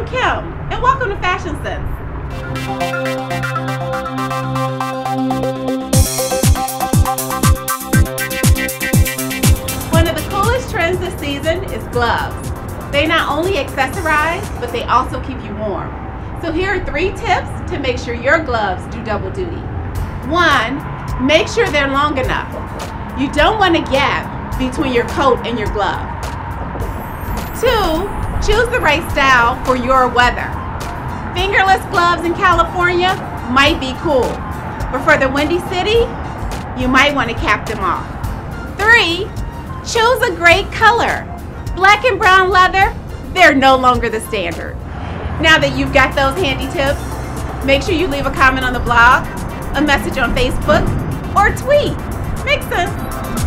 I'm Kim, and welcome to Fashion Cents. One of the coolest trends this season is gloves. They not only accessorize, but they also keep you warm. So here are three tips to make sure your gloves do double duty. One, make sure they're long enough. You don't want a gap between your coat and your glove. Two, choose the right style for your weather. Fingerless gloves in California might be cool, but for the Windy City, you might want to cap them off. Three, choose a great color. Black and brown leather, they're no longer the standard. Now that you've got those handy tips, make sure you leave a comment on the blog, a message on Facebook, or tweet. Makes sense.